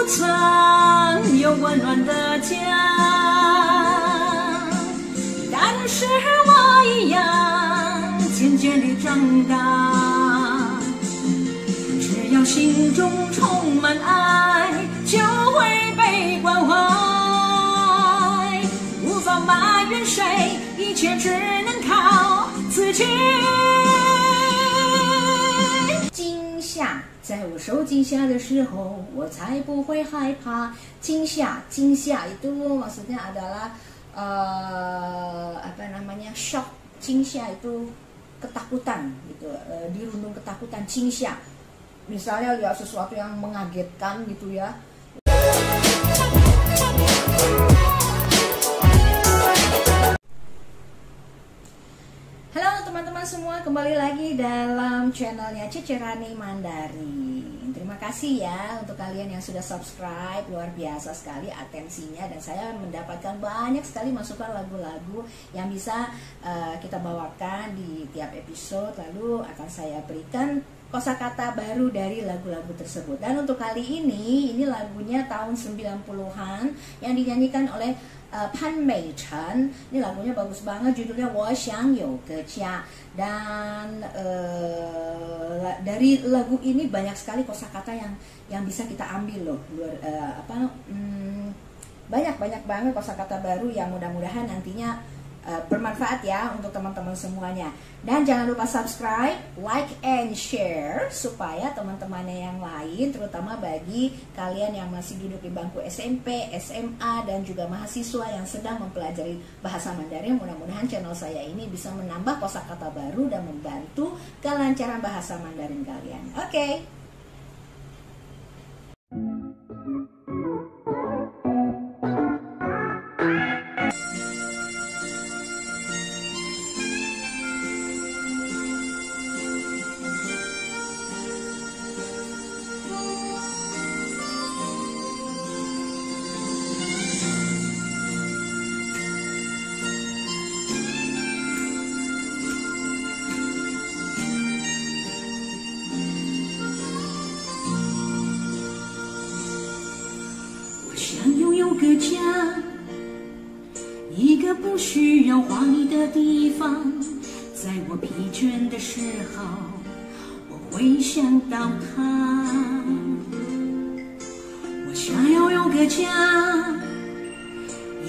不曾有温暖的家，但是我一样渐渐地长大。只要心中充满爱，就会被关怀。无法埋怨谁，一切只能靠自己。在我受惊吓的时候，我才不会害怕。惊吓，惊吓itu maksudnya adalah uh, apa namanya shock. 惊吓 itu ketakutan gitu, uh, dirundung ketakutan. 惊吓, misalnya lihat sesuatu yang mengagetkan gitu ya. Kembali lagi dalam channelnya Cecerani Mandarin. Terima kasih ya untuk kalian yang sudah subscribe, luar biasa sekali atensinya dan saya mendapatkan banyak sekali masukan lagu-lagu yang bisa uh, kita bawakan di tiap episode. Lalu akan saya berikan kosakata baru dari lagu-lagu tersebut. Dan untuk kali ini, ini lagunya tahun 90-an yang dinyanyikan oleh uh, Pan Mei Chen. Ini lagunya bagus banget, judulnya Wo Xiang You Ge Jia. Dan uh, dari lagu ini banyak sekali kosakata yang yang bisa kita ambil loh. Luar uh, apa hmm, banyak banyak banget kosakata baru yang mudah-mudahan nantinya Uh, bermanfaat ya untuk teman-teman semuanya. Dan jangan lupa subscribe, like, and share supaya teman-temannya yang lain, terutama bagi kalian yang masih duduk di bangku SMP, SMA, dan juga mahasiswa yang sedang mempelajari bahasa Mandarin. Mudah-mudahan channel saya ini bisa menambah kosakata baru dan membantu kelancaran bahasa Mandarin kalian. Oke. Okay. 有个家，一个不需要华丽的地方，在我疲倦的时候，我会想到他。我想要有个家，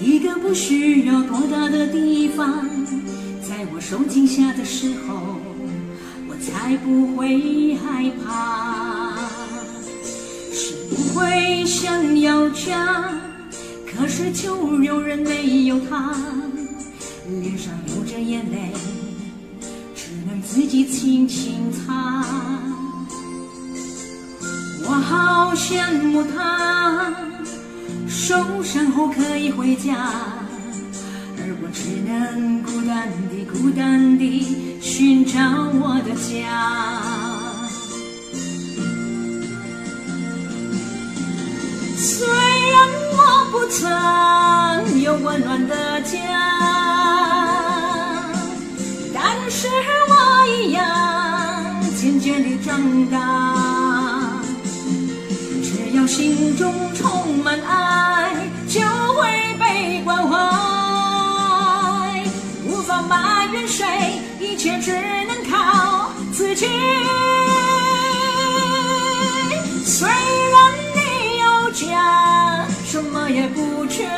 一个不需要多大的地方，在我受惊吓的时候，我才不会害怕。是不会想要家。可是就有人没有他，脸上流着眼泪，只能自己轻轻擦。我好羡慕他，受伤后可以回家，而我只能孤单地、孤单地寻找我的家。曾有温暖的家，但是我一样渐渐地长大。只要心中充满爱，就会被关怀。无法埋怨谁，一切只能靠自己。什么也不缺，为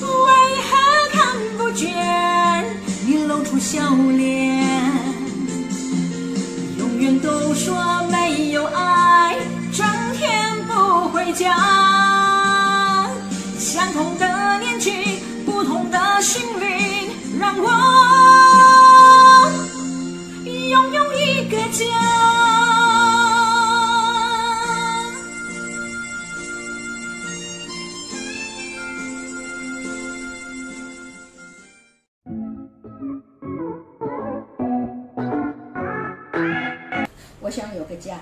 何看不见你露出笑脸？永远都说没有爱，整天不回家。相同的年纪，不同的心灵，让我拥有一个家。我想有个家。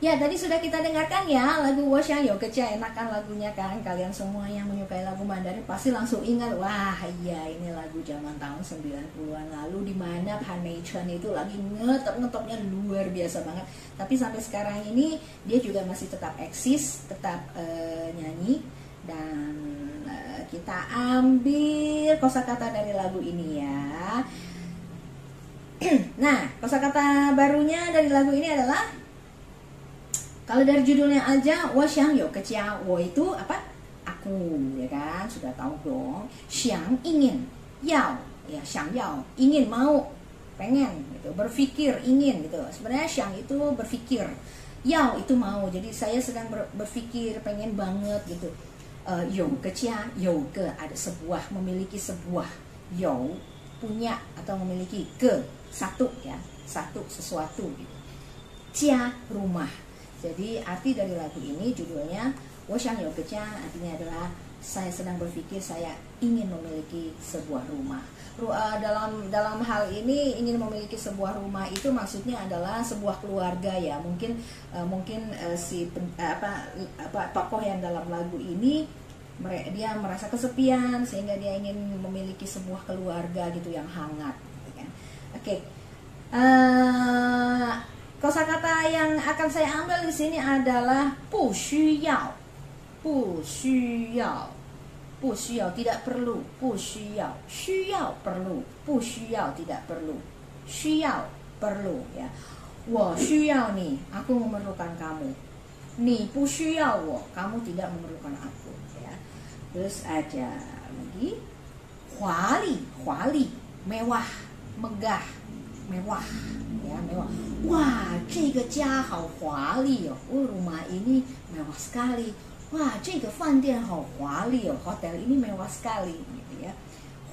Ya, tadi sudah kita dengarkan ya lagu Woshang Yo Keca enak kan lagunya kan Kalian semua yang menyukai lagu Mandarin pasti langsung ingat Wah iya ini lagu zaman tahun 90-an lalu Dimana Han Mei Chen itu lagi ngetop-ngetopnya luar biasa banget Tapi sampai sekarang ini dia juga masih tetap eksis Tetap uh, nyanyi Dan uh, kita ambil kosakata dari lagu ini ya Nah kosakata barunya dari lagu ini adalah kalau dari judulnya aja, wo xiang yo kecil, wo itu apa? Aku, ya kan? Sudah tahu dong. Xiang ingin, yao, ya xiang yao, ingin mau, pengen, gitu. Berpikir ingin, gitu. Sebenarnya xiang itu berpikir, yao itu mau. Jadi saya sedang ber, berpikir, pengen banget, gitu. Uh, yo kecil, yo ke ada sebuah, memiliki sebuah, yo punya atau memiliki ke satu ya, satu sesuatu gitu. Jia rumah jadi arti dari lagu ini judulnya Woshang Yogecha artinya adalah saya sedang berpikir saya ingin memiliki sebuah rumah. Uh, dalam dalam hal ini ingin memiliki sebuah rumah itu maksudnya adalah sebuah keluarga ya. Mungkin uh, mungkin uh, si pen, apa apa tokoh yang dalam lagu ini dia merasa kesepian sehingga dia ingin memiliki sebuah keluarga gitu yang hangat. Gitu kan. Oke. Okay. Uh, Kosakata yang akan saya ambil di sini adalah 不需要,不需要,不需要 tidak perlu, 不需要,需要 perlu, 不需要 tidak perlu, 需要 perlu ya. 我需要你, aku memerlukan kamu. 你不需要我, kamu tidak memerlukan aku ya. Terus ada lagi 华丽,华丽 mewah, megah mewah ya mewah. Wah ini jia hao hua li oh rumah ini mewah sekali. Wah jaga fandian hao hua li hotel ini mewah sekali gitu ya.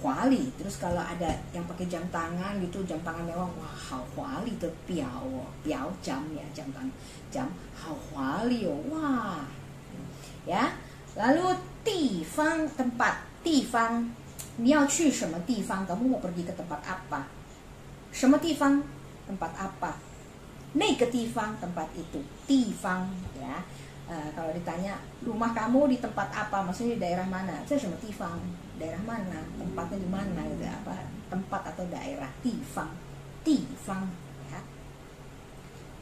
Hua terus kalau ada yang pakai jam tangan gitu jam tangan mewah wah hao hua li itu piao oh. Piao jam ya jam tangan. Jam hao hua li oh. wah. Ya. Lalu tifang tempat. Tifang 你要去什么地方 kamu mau pergi ke tempat apa 什么地方 tempat apa 那个地方 tempat itu 地方 ya uh, kalau ditanya rumah kamu di tempat apa maksudnya di daerah mana saya sama tifang daerah mana tempatnya di mana gitu apa tempat atau daerah tifang tifang ya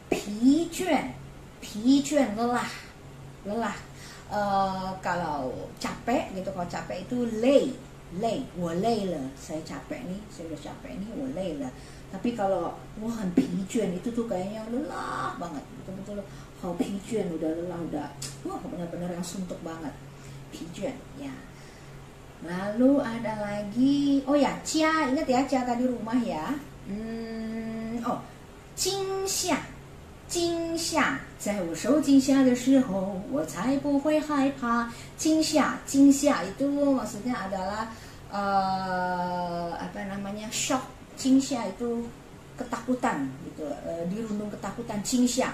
疲倦疲倦 lelah lelah uh, kalau capek gitu kalau capek itu lay lay 我累了 saya capek nih saya udah capek nih 我累了 tapi kalau wah pijuan itu tuh kayaknya lelah banget betul-betul hau pijuan udah lelah udah wah benar-benar yang suntuk banget pijuan ya lalu ada lagi oh ya Cia ingat ya Cia tadi rumah ya hmm, oh 惊吓惊吓 在我受惊吓的时候我才不会害怕惊吓惊吓 itu maksudnya adalah uh, apa namanya shock cingsha itu ketakutan gitu e, dirundung ketakutan cingsha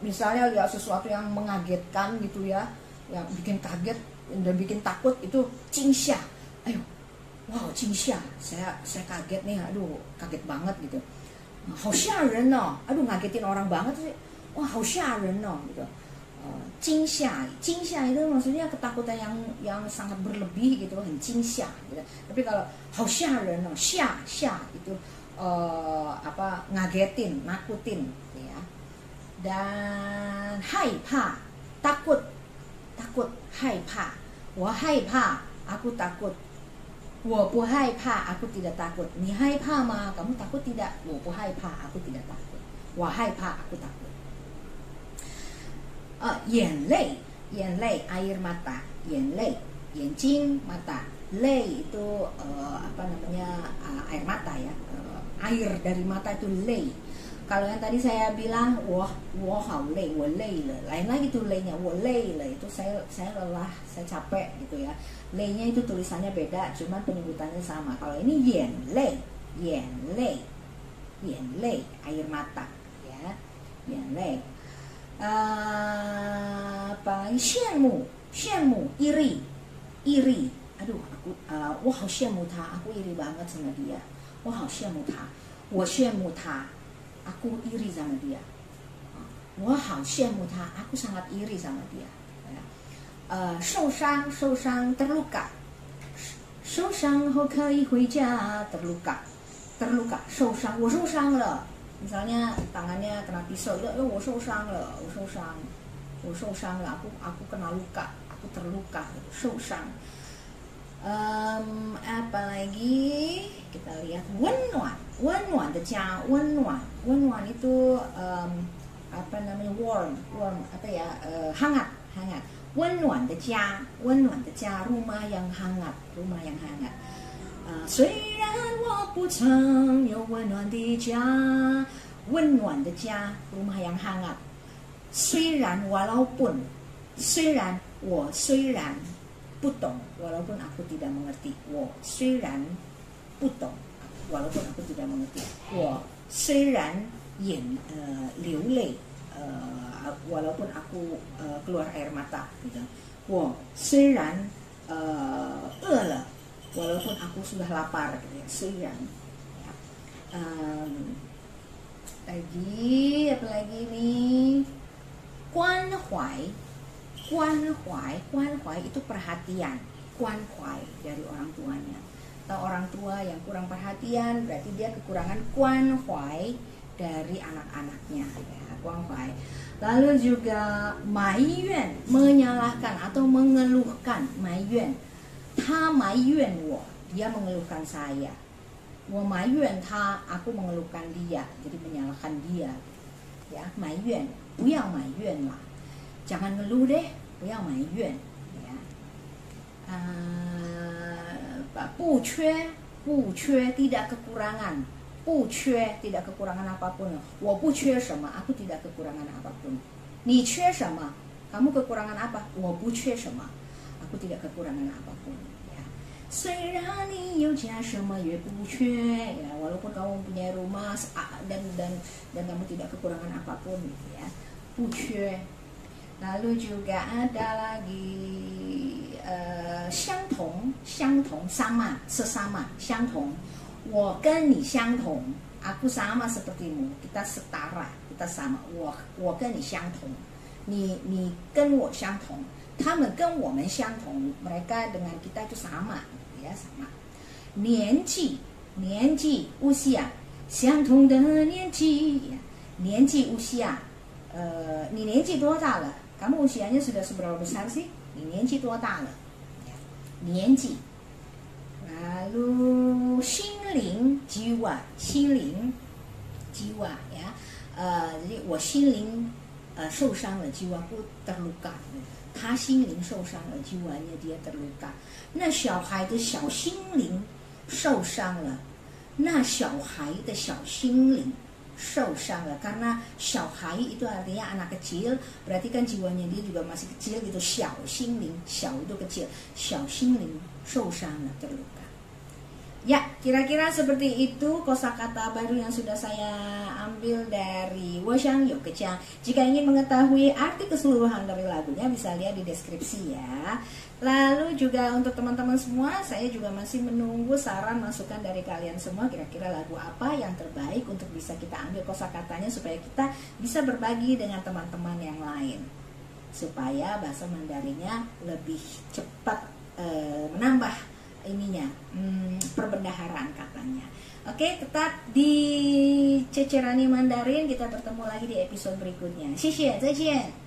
misalnya lihat sesuatu yang mengagetkan gitu ya yang bikin kaget dan bikin takut itu cingsha ayo wow cingsha saya saya kaget nih aduh kaget banget gitu hao ren no aduh ngagetin orang banget sih wah hao ren no gitu cingsha cingsha itu maksudnya ketakutan yang yang sangat berlebih gitu很惊吓gitu. tapi kalau 好吓人 no 吓吓itu uh, apa ngagetin nakutin gitu ya dan 害怕 takut takut 害怕我害怕 aku takut 我不害怕 aku tidak takut 你害怕吗 kamu takut tidak 我不害怕 aku tidak takut 我害怕 aku takut uh, 眼泪眼泪 air mata 眼泪眼睛 mata lei itu uh, apa namanya uh, air mata ya uh, air dari mata itu lei kalau yang tadi saya bilang wah wah hao lei wah lei le lain lagi tuh leinya wah lei le itu saya saya lelah saya capek gitu ya leinya itu tulisannya beda cuman penyebutannya sama kalau ini yen lei yen lei yen lei air mata ya yen lei 呃， 把羡慕羡慕 iri iri aduh aku uh, 我好羡慕他 aku iri banget sama dia 我好羡慕他我羡慕他 aku iri sama dia 我好羡慕他，aku sangat iri sama dia。呃，受伤，受伤，terluka，受伤后可以回家，terluka，terluka，受伤，我受伤了。Misalnya tangannya kena pisau, ya, oh, 我受伤了，我受伤， 我受伤了，aku aku kena luka, aku terluka, 受伤。Um, apa lagi? Kita lihat wenwan, wenwan de jia, wenwan, wenwan itu um, apa namanya warm, warm apa ya uh, hangat, hangat. Wenwan de jia, wenwan de jia, rumah yang hangat, rumah yang hangat. Uh, 虽然我不曾有温暖的家，温暖的家，rumah yang hangat。 虽然 walaupun，虽然我虽然不懂，walaupun aku tidak mengerti，我虽然不懂，walaupun aku tidak mengerti，我虽然眼呃流泪，呃 walaupun aku uh, keluar air mata gitu，我虽然呃饿了。walaupun aku sudah lapar gitu ya suyang ya. um, lagi apa lagi nih kuan huai kuan huai kuan huai itu perhatian kuan huai dari orang tuanya atau orang tua yang kurang perhatian berarti dia kekurangan kuan huai dari anak-anaknya ya kuan huai lalu juga maiyuan menyalahkan atau mengeluhkan maiyuan 他埋怨我 dia mengeluhkan saya 我埋怨他 aku mengeluhkan dia jadi menyalahkan dia ya 埋怨 不要埋怨啦 jangan ngeluh deh 不要埋怨 ya uh, 不缺不缺 tidak kekurangan 不缺 tidak kekurangan apapun 我不缺什么 aku tidak kekurangan apapun 你缺什么 kamu kekurangan apa 我不缺什么 aku tidak kekurangan apapun ya. 虽然你有家什么也不缺 ya walaupun kamu punya rumah dan dan dan kamu tidak kekurangan apapun ya 不缺 lalu juga ada lagi uh, 相同相同 sama sesama 相同我跟你相同 aku sama sepertimu kita setara kita sama 我我跟你相同你你跟我相同 他们跟我们相同，mereka dengan kita itu sama, ya sama. 年纪，年纪，usia，相同的年纪，年纪 usia，呃，你年纪多大了？kamu usianya sudah seberapa besar sih? 你年纪多大了？年纪。lalu 心灵 jiwa 心灵 jiwa ya uh, jadi 我心灵呃受伤了 jiwaku terluka 他心灵受伤了就玩那要的倒嘎那小孩的小心灵受伤了那小孩的小心灵受伤了刚刚小孩一段等下那个结本来就跟今晚要跌就了嘛这个结给做小心灵小就个结小心灵受伤了对不对？Ya, kira-kira seperti itu kosakata baru yang sudah saya ambil dari Woshang Yokecang. Jika ingin mengetahui arti keseluruhan dari lagunya bisa lihat di deskripsi ya. Lalu juga untuk teman-teman semua, saya juga masih menunggu saran masukan dari kalian semua kira-kira lagu apa yang terbaik untuk bisa kita ambil kosakatanya supaya kita bisa berbagi dengan teman-teman yang lain. Supaya bahasa Mandarinnya lebih cepat e, menambah ininya hmm, perbendaharaan katanya. Oke, tetap di Cecerani Mandarin kita bertemu lagi di episode berikutnya. Xie ya 再见.